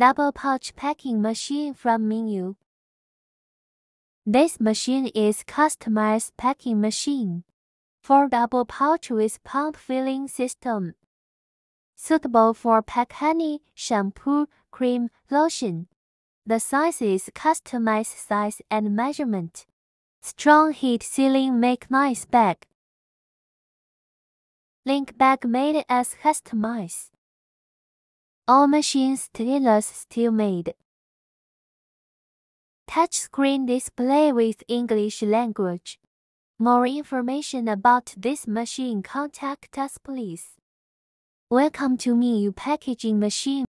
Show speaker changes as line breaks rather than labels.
Double pouch packing machine from Mingyue. This machine is customized packing machine for double pouch with pump filling system. Suitable for pack honey, shampoo, cream, lotion. The size is customized size and measurement. Strong heat sealing make nice bag. Link bag made as customized. All machines stainless steel made. Touchscreen display with English language. More information about this machine contact us please. Welcome to Mingyue Packaging Machine.